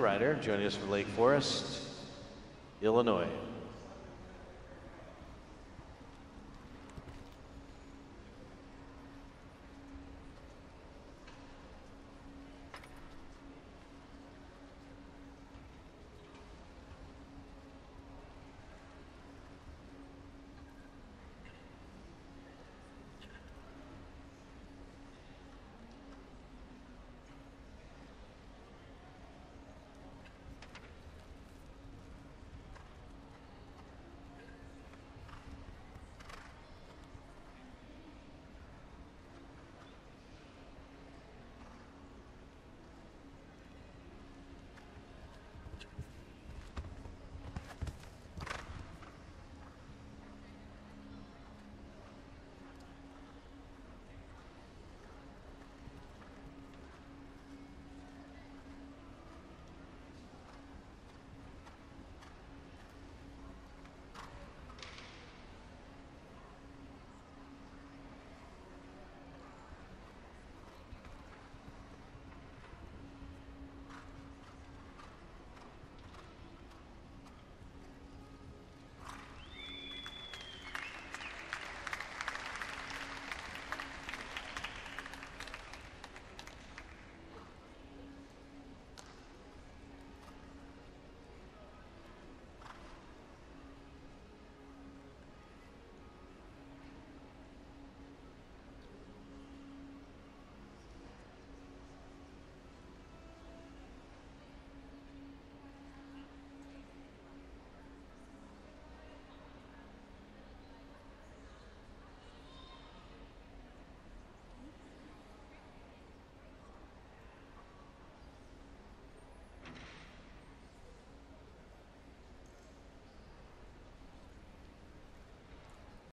Ryder joining us from Lake Forest, Illinois.